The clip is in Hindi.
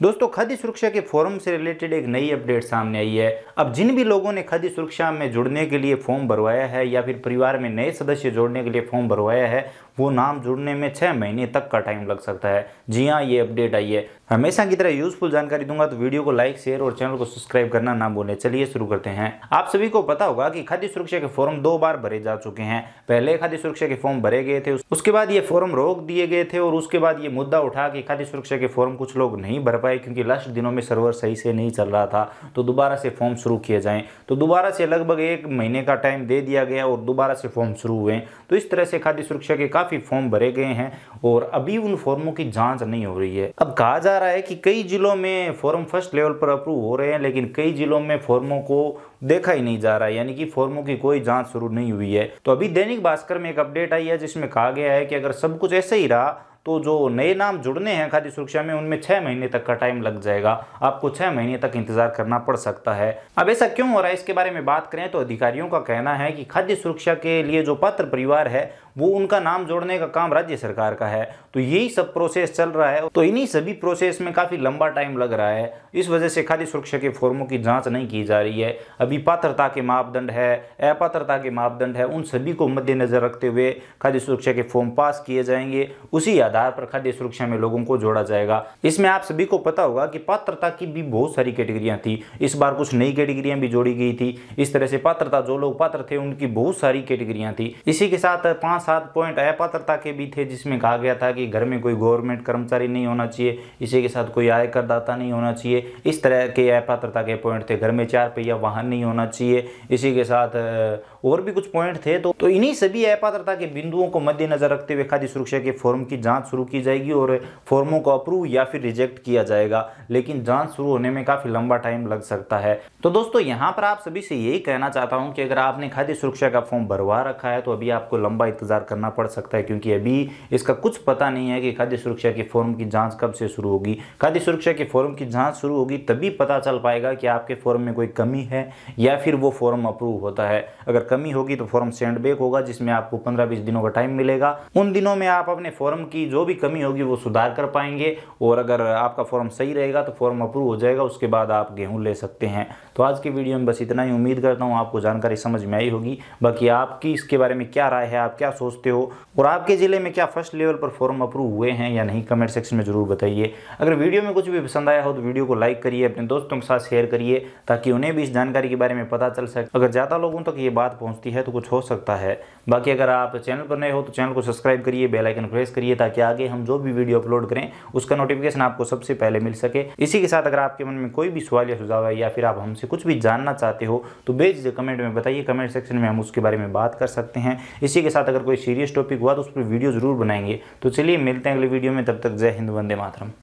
दोस्तों, खाद्य सुरक्षा के फोरम से रिलेटेड एक नई अपडेट सामने आई है। अब जिन भी लोगों ने खाद्य सुरक्षा में जुड़ने के लिए फॉर्म भरवाया है या फिर परिवार में नए सदस्य जोड़ने के लिए फॉर्म भरवाया है वो नाम जुड़ने में छः महीने तक का टाइम लग सकता है। जी हाँ ये अपडेट आई है। हमेशा की तरह यूजफुल जानकारी दूँगा तो वीडियो को लाइक शेयर और चैनल को सब्सक्राइब करना ना भूलें। चलिए शुरू करते हैं। आप सभी को पता होगा कि खाद्य सुरक्षा के फॉर्म दो बार भरे जा चुके हैं। पहले खाद्य सुरक्षा के फॉर्म भरे गए थे, उसके बाद ये फॉर्म रोक दिए गए थे और उसके बाद ये मुद्दा उठा कि खाद्य सुरक्षा के फॉर्म कुछ लोग नहीं भर पाए, क्योंकि लास्ट दिनों में सर्वर सही से नहीं चल रहा था। तो दोबारा से फॉर्म शुरू किए जाएँ। तो दोबारा से लगभग एक महीने का टाइम दे दिया गया और दोबारा से फॉर्म शुरू हुए। तो इस तरह से खाद्य सुरक्षा के काफ़ी फॉर्म भरे गए हैं और अभी उन फॉर्मों की जाँच नहीं हो रही है। अब कहा जा रहा है कि कई जिलों में फॉर्म फ़र्स्ट लेवल पर अप्रूव हो रहे हैं, लेकिन कई जिलों में फॉर्मों को देखा ही नहीं जा रहा है, यानी कि फॉर्मों की कोई जाँच शुरू नहीं हुई है। तो अभी दैनिक भास्कर में एक अपडेट आई है, जिसमें कहा गया है कि अगर सब कुछ ऐसे ही रहा तो जो नए नाम जुड़ने हैं खाद्य सुरक्षा में, उनमें छह महीने तक का टाइम लग जाएगा। आपको छह महीने तक इंतज़ार करना पड़ सकता है। अब ऐसा क्यों हो रहा है? इसके बारे में बात करें तो अधिकारियों का कहना है कि खाद्य सुरक्षा के लिए जो पात्र परिवार है, वो उनका नाम जोड़ने का काम राज्य सरकार का है। तो यही सब प्रोसेस चल रहा है। तो इन्हीं सभी प्रोसेस में काफ़ी लंबा टाइम लग रहा है। इस वजह से खाद्य सुरक्षा के फॉर्मों की जाँच नहीं की जा रही है। अभी पात्रता के मापदंड है, अपात्रता के मापदंड है, उन सभी को मद्देनजर रखते हुए खाद्य सुरक्षा के फॉर्म पास किए जाएँगे। उसी आधार पर खाद्य सुरक्षा में लोगों को जोड़ा जाएगा। इसमें आप सभी को पता होगा कि पात्रता की भी बहुत सारी कैटेगरियाँ थी। इस बार कुछ नई कैटेगरियाँ भी जोड़ी गई थी। इस तरह से पात्रता जो लोग पात्र थे उनकी बहुत सारी कैटेगरियाँ थी। इसी के साथ पाँच सात पॉइंट अपात्रता के भी थे जिसमें कहा गया था कि घर में कोई गवर्नमेंट कर्मचारी नहीं होना चाहिए। इसी के साथ कोई आय करदाता नहीं होना चाहिए। इस तरह के अपात्रता के पॉइंट थे। घर में चार पहिया वाहन नहीं होना चाहिए। इसी के साथ और भी कुछ पॉइंट थे। तो, तो इन्हीं सभी अपात्रता के बिंदुओं को मद्देनजर रखते हुए खाद्य सुरक्षा के फॉर्म की जाँच शुरू की जाएगी और फॉर्मों को अप्रूव या फिर रिजेक्ट किया जाएगा। लेकिन जाँच शुरू होने में काफ़ी लंबा टाइम लग सकता है। तो दोस्तों, यहाँ पर आप सभी से यही कहना चाहता हूँ कि अगर आपने खाद्य सुरक्षा का फॉर्म भरवा रखा है तो अभी आपको लंबा इंतज़ार करना पड़ सकता है, क्योंकि अभी इसका कुछ पता नहीं है कि खाद्य सुरक्षा के फॉर्म की जाँच कब से शुरू होगी। खाद्य सुरक्षा के फॉर्म की जाँच शुरू होगी, तभी पता चल पाएगा कि आपके फॉर्म में कोई कमी है या फिर वो फॉर्म अप्रूव होता है। अगर कमी होगी तो फॉर्म सेंड बैक होगा, जिसमें आपको पंद्रह बीस दिनों का टाइम मिलेगा। उन दिनों में आप अपने फॉर्म की जो भी कमी होगी वो सुधार कर पाएँगे और अगर आपका फॉर्म सही रहेगा तो फॉर्म अप्रूव हो जाएगा, उसके बाद आप गेहूँ ले सकते हैं। तो आज की वीडियो में बस इतना ही। उम्मीद करता हूँ आपको जानकारी समझ में आई होगी। बाकी आपकी इसके बारे में क्या राय है, आप क्या सोचते हो और आपके ज़िले में क्या फ़र्स्ट लेवल पर फॉर्म अप्रूव हुए हैं या नहीं, कमेंट सेक्शन में ज़रूर बताइए। अगर वीडियो में कुछ भी पसंद आया हो तो वीडियो को लाइक करिए, अपने दोस्तों के साथ शेयर करिए, ताकि उन्हें भी इस जानकारी के बारे में पता चल सके। अगर ज़्यादा लोगों तक ये बात पहुँचती है तो कुछ हो सकता है। बाकी अगर आप चैनल पर नए हो तो चैनल को सब्सक्राइब करिए बेलाइकन प्रेस करिए ताकि आगे हम जो भी वीडियो अपलोड करें, उसका नोटिफिकेशन आपको सबसे पहले मिल सके। इसी के साथ अगर आपके मन में कोई भी सवाल या सुझाव है या फिर आप हमसे कुछ भी जानना चाहते हो तो बेझिझक कमेंट में बताइए। कमेंट सेक्शन में हम उसके बारे में बात कर सकते हैं। इसी के साथ अगर कोई सीरियस टॉपिक हुआ तो उस पर वीडियो ज़रूर बनाएँगे। तो चलिए मिलते हैं अगले वीडियो में। तब तक जय हिंद, वंदे मातरम।